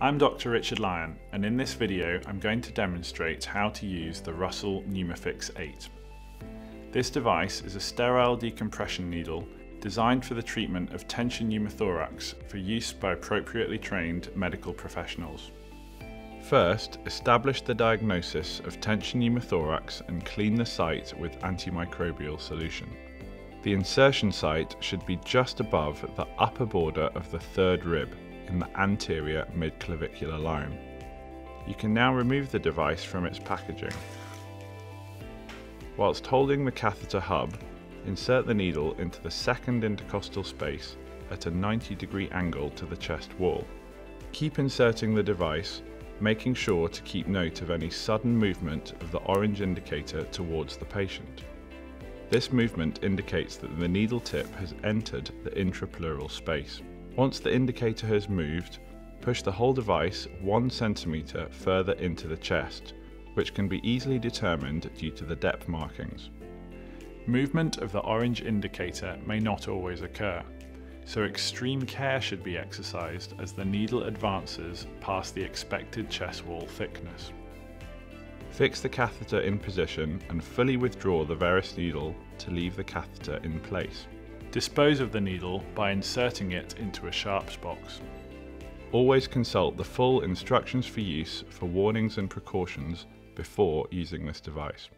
I'm Dr Richard Lyon and in this video I'm going to demonstrate how to use the Russell PneumoFix 8. This device is a sterile decompression needle designed for the treatment of tension pneumothorax for use by appropriately trained medical professionals. First, establish the diagnosis of tension pneumothorax and clean the site with antimicrobial solution. The insertion site should be just above the upper border of the third rib in the anterior midclavicular line. You can now remove the device from its packaging. Whilst holding the catheter hub, insert the needle into the second intercostal space at a 90 degree angle to the chest wall. Keep inserting the device, making sure to keep note of any sudden movement of the orange indicator towards the patient. This movement indicates that the needle tip has entered the intrapleural space. Once the indicator has moved, push the whole device 1 cm further into the chest, which can be easily determined due to the depth markings. Movement of the orange indicator may not always occur, so extreme care should be exercised as the needle advances past the expected chest wall thickness. Fix the catheter in position and fully withdraw the Veress needle to leave the catheter in place. Dispose of the needle by inserting it into a sharps box. Always consult the full instructions for use for warnings and precautions before using this device.